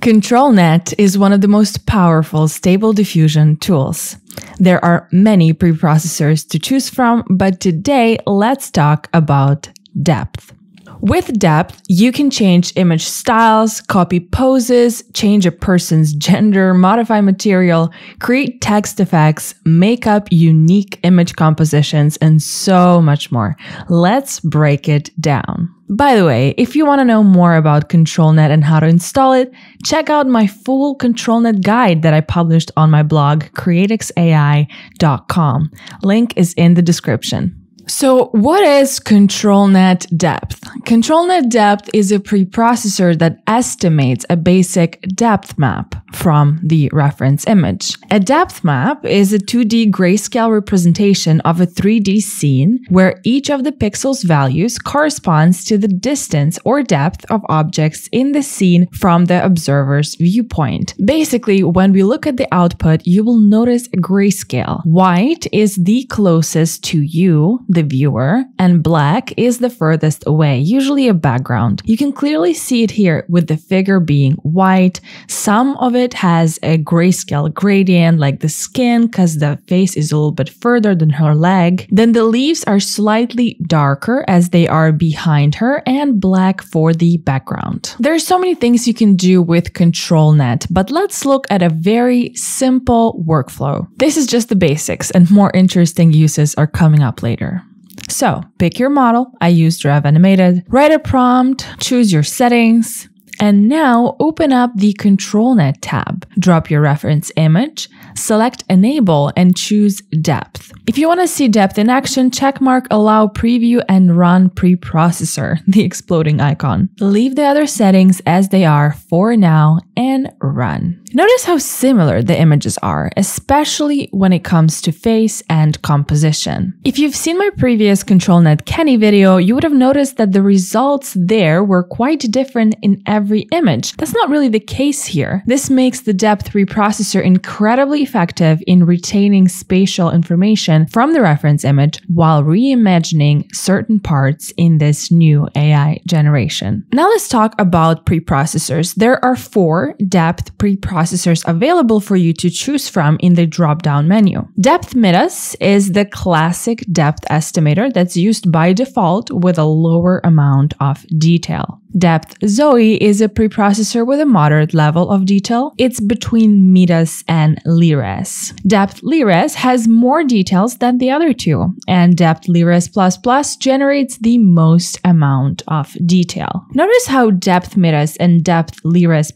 ControlNet is one of the most powerful stable diffusion tools. There are many preprocessors to choose from, but today let's talk about depth. With depth, you can change image styles, copy poses, change a person's gender, modify material, create text effects, make up unique image compositions, and so much more. Let's break it down. By the way, if you want to know more about ControlNet and how to install it, check out my full ControlNet guide that I published on my blog, creatixai.com. Link is in the description. So, what is ControlNet depth? ControlNet depth is a preprocessor that estimates a basic depth map from the reference image. A depth map is a 2D grayscale representation of a 3D scene where each of the pixels values corresponds to the distance or depth of objects in the scene from the observer's viewpoint. Basically, when we look at the output, you will notice a grayscale. White is the closest to you, the the viewer, and black is the furthest away, usually a background. You can clearly see it here with the figure being white. Some of it has a grayscale gradient like the skin because the face is a little bit further than her leg. Then the leaves are slightly darker as they are behind her and black for the background. There are so many things you can do with ControlNet, but let's look at a very simple workflow. This is just the basics and more interesting uses are coming up later. So pick your model. I used Rev Animated. Write a prompt, choose your settings, and now open up the ControlNet tab. Drop your reference image, select Enable, and choose Depth. If you want to see depth in action, checkmark Allow Preview and Run Preprocessor, the exploding icon. Leave the other settings as they are for now and run. Notice how similar the images are, especially when it comes to face and composition. If you've seen my previous ControlNet Canny video, you would have noticed that the results there were quite different in every image. That's not really the case here. This makes the depth preprocessor incredibly effective in retaining spatial information from the reference image while reimagining certain parts in this new AI generation. Now let's talk about preprocessors. There are four depth preprocessors available for you to choose from in the drop down menu. Depth Midas is the classic depth estimator that's used by default with a lower amount of detail. Depth Zoe is a preprocessor with a moderate level of detail. It's between Midas and Leres. Depth Leres has more details than the other two, and Depth Leres generates the most amount of detail. Notice how Depth Midas and Depth Leres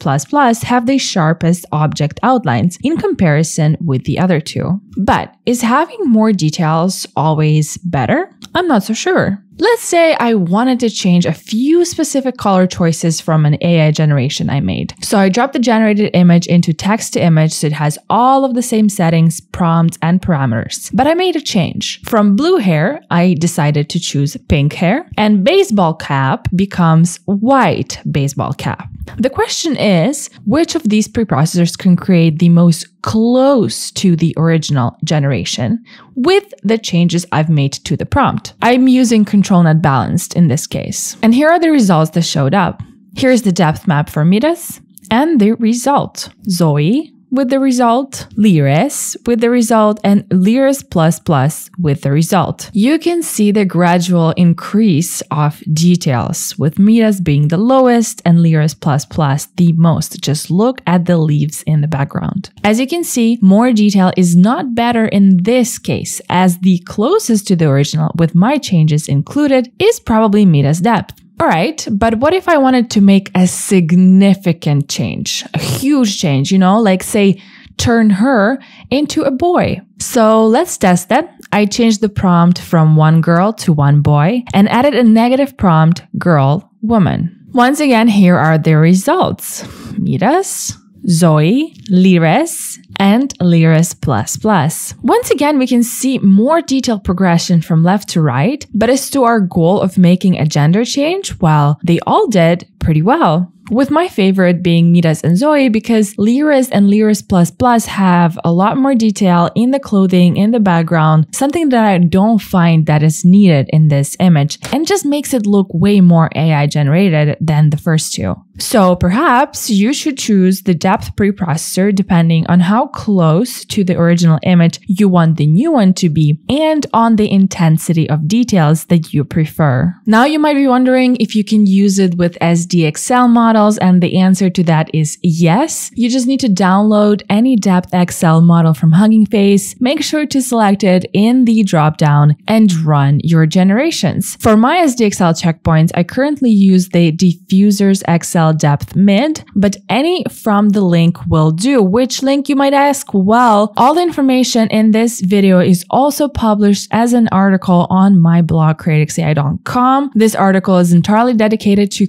have the sharpest object outlines in comparison with the other two. But is having more details always better? I'm not so sure. Let's say I wanted to change a few specific color choices from an AI generation I made. So I dropped the generated image into text to image so it has all of the same settings, prompts, and parameters. But I made a change. From blue hair, I decided to choose pink hair, and baseball cap becomes white baseball cap. The question is, which of these preprocessors can create the most close to the original generation with the changes I've made to the prompt? I'm using ControlNet Balanced in this case. And here are the results that showed up. Here's the depth map for Midas and the result. Zoe with the result, Leres with the result, and Leres plus plus with the result. You can see the gradual increase of details, with Midas being the lowest and Leres plus plus the most. Just look at the leaves in the background. As you can see, more detail is not better in this case, as the closest to the original with my changes included is probably Midas depth. All right, but what if I wanted to make a significant change, a huge change, you know, like say turn her into a boy? So let's test that. I changed the prompt from one girl to one boy and added a negative prompt girl, woman. Once again, here are the results. Midas, Zoe, Leres, and Leres++. Once again, we can see more detailed progression from left to right, but as to our goal of making a gender change, well, they all did pretty well. With my favorite being Midas and Zoe because Leres and Leres++ have a lot more detail in the clothing, in the background, something that I don't find that is needed in this image and just makes it look way more AI generated than the first two. So perhaps you should choose the depth preprocessor depending on how close to the original image you want the new one to be and on the intensity of details that you prefer. Now you might be wondering if you can use it with SDXL models and the answer to that is yes. You just need to download any depth XL model from Hugging Face, make sure to select it in the dropdown and run your generations. For my SDXL checkpoints, I currently use the Diffusers XL depth mid, but any from the link will do. Which link you might ask? Well, all the information in this video is also published as an article on my blog creatixai.com. This article is entirely dedicated to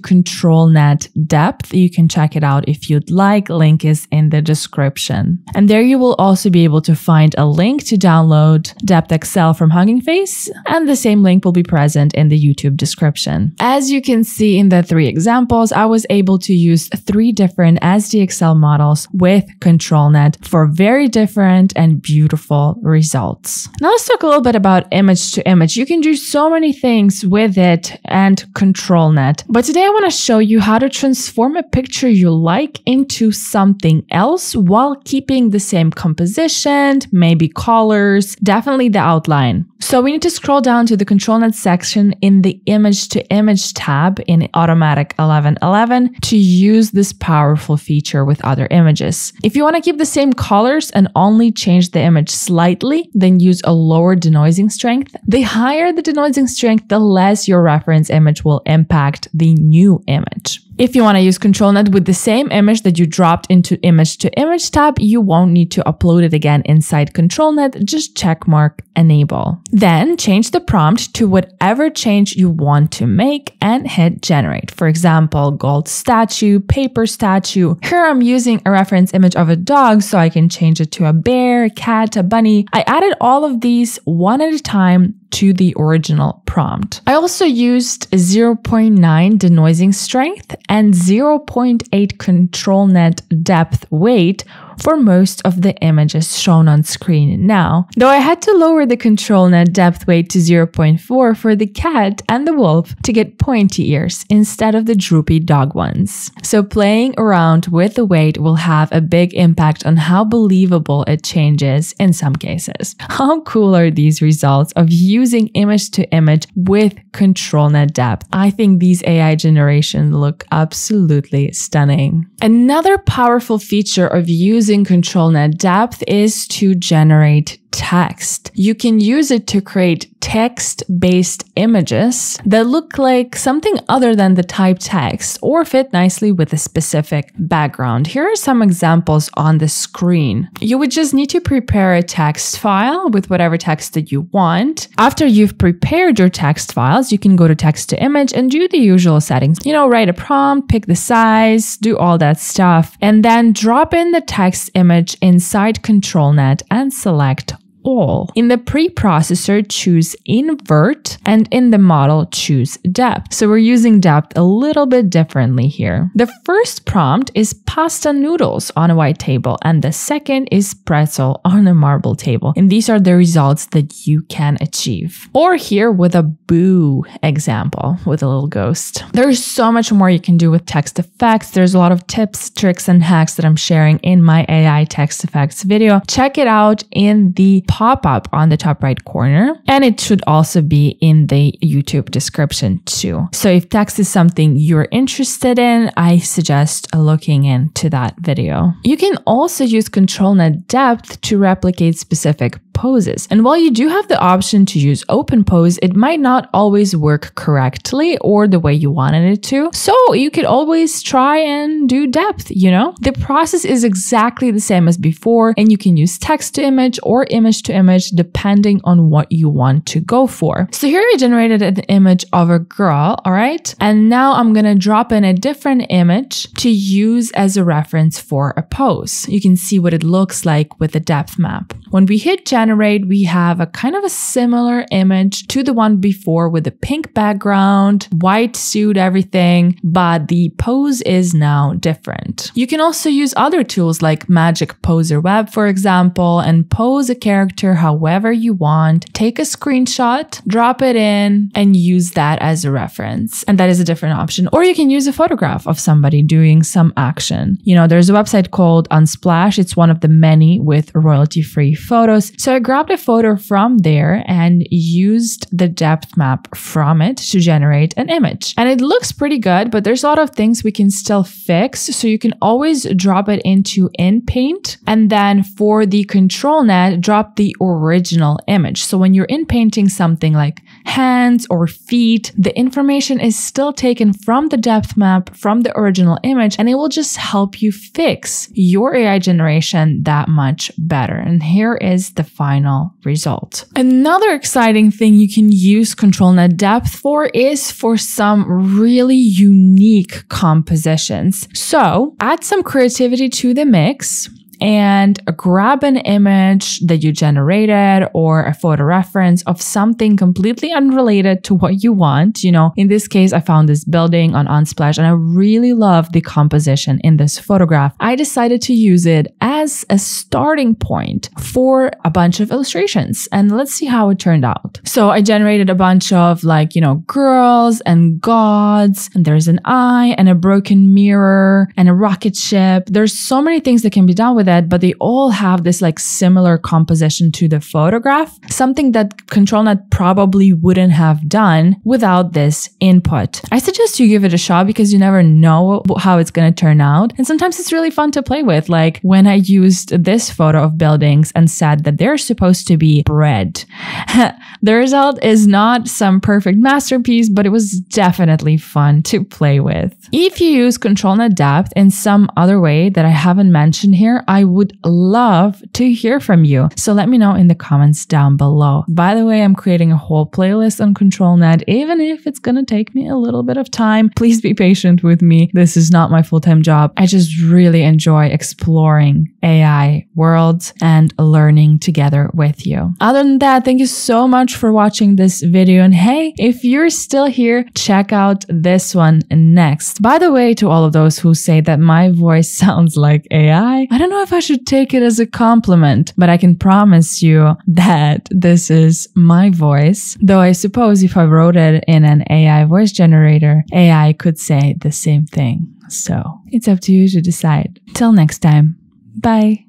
ControlNet depth. You can check it out if you'd like. Link is in the description. And there you will also be able to find a link to download Depth XL from Hugging Face, and the same link will be present in the YouTube description. As you can see in the three examples, I was able to use three different SDXL models with ControlNet for very different and beautiful results. Now let's talk a little bit about image to image. You can do so many things with it and ControlNet. But today I want to show you how to transform a picture you like into something else while keeping the same composition, maybe colors, definitely the outline. So we need to scroll down to the ControlNet section in the image to image tab in Automatic 1111 to use this powerful feature with other images. If you want to keep the same colors and only change the image slightly, then use a lower denoising strength. The higher the denoising strength, the less your reference image will impact the new image damage. If you want to use ControlNet with the same image that you dropped into image to image tab, you won't need to upload it again inside ControlNet, just checkmark enable. Then change the prompt to whatever change you want to make and hit generate. For example, gold statue, paper statue. Here I'm using a reference image of a dog so I can change it to a bear, a cat, a bunny. I added all of these one at a time to the original prompt. I also used 0.9 denoising strength and 0.8 control net depth weight for most of the images shown on screen now, though I had to lower the ControlNet depth weight to 0.4 for the cat and the wolf to get pointy ears instead of the droopy dog ones. So playing around with the weight will have a big impact on how believable it changes in some cases. How cool are these results of using image to image with ControlNet depth? I think these AI generations look absolutely stunning. Another powerful feature of using using ControlNet depth is to generate text. You can use it to create text based images that look like something other than the typed text or fit nicely with a specific background. Here are some examples on the screen. You would just need to prepare a text file with whatever text that you want. After you've prepared your text files, you can go to text to image and do the usual settings. You know, write a prompt, pick the size, do all that stuff, and then drop in the text image inside ControlNet and select all. In the preprocessor, choose invert and in the model, choose depth. So we're using depth a little bit differently here. The first prompt is pasta noodles on a white table and the second is pretzel on a marble table. And these are the results that you can achieve. Or here with a boo example with a little ghost. There's so much more you can do with text effects. There's a lot of tips, tricks, and hacks that I'm sharing in my AI text effects video. Check it out in the pop up on the top right corner. And it should also be in the YouTube description too. So if text is something you're interested in, I suggest looking into that video. You can also use ControlNet depth to replicate specific poses. And while you do have the option to use open pose, it might not always work correctly or the way you wanted it to. So you could always try and do depth, you know? The process is exactly the same as before, and you can use text to image or image to image depending on what you want to go for. So here I generated an image of a girl, all right? And now I'm gonna drop in a different image to use as a reference for a pose. You can see what it looks like with the depth map. When we hit generate, we have a kind of a similar image to the one before with the pink background, white suit, everything, but the pose is now different. You can also use other tools like Magic Poser Web, for example, and pose a character however you want. Take a screenshot, drop it in, and use that as a reference. And that is a different option. Or you can use a photograph of somebody doing some action. You know, there's a website called Unsplash. It's one of the many with royalty free photos. So I grabbed a photo from there and used the depth map from it to generate an image. And it looks pretty good, but there's a lot of things we can still fix. So you can always drop it into InPaint. And then for the control net, drop the original image. So when you're inpainting something like hands or feet, the information is still taken from the depth map, from the original image, and it will just help you fix your AI generation that much better. And here is the final result. Another exciting thing you can use ControlNet Depth for is for some really unique compositions. So add some creativity to the mix and grab an image that you generated or a photo reference of something completely unrelated to what you want. You know, in this case, I found this building on Unsplash and I really love the composition in this photograph. I decided to use it as a starting point for a bunch of illustrations and let's see how it turned out. So I generated a bunch of like, you know, girls and gods and there's an eye and a broken mirror and a rocket ship. There's so many things that can be done with with it, but they all have this like similar composition to the photograph, something that ControlNet probably wouldn't have done without this input. I suggest you give it a shot because you never know how it's going to turn out. And sometimes it's really fun to play with. Like when I used this photo of buildings and said that they're supposed to be bread. the result is not some perfect masterpiece, but it was definitely fun to play with. If you use ControlNet depth in some other way that I haven't mentioned here, would love to hear from you. So let me know in the comments down below. By the way, I'm creating a whole playlist on ControlNet, even if it's going to take me a little bit of time. Please be patient with me. This is not my full-time job. I just really enjoy exploring AI worlds and learning together with you. Other than that, thank you so much for watching this video. And hey, if you're still here, check out this one next. By the way, to all of those who say that my voice sounds like AI, I don't know if I should take it as a compliment, but I can promise you that this is my voice. Though I suppose if I wrote it in an AI voice generator, AI could say the same thing. So it's up to you to decide. Till next time. Bye.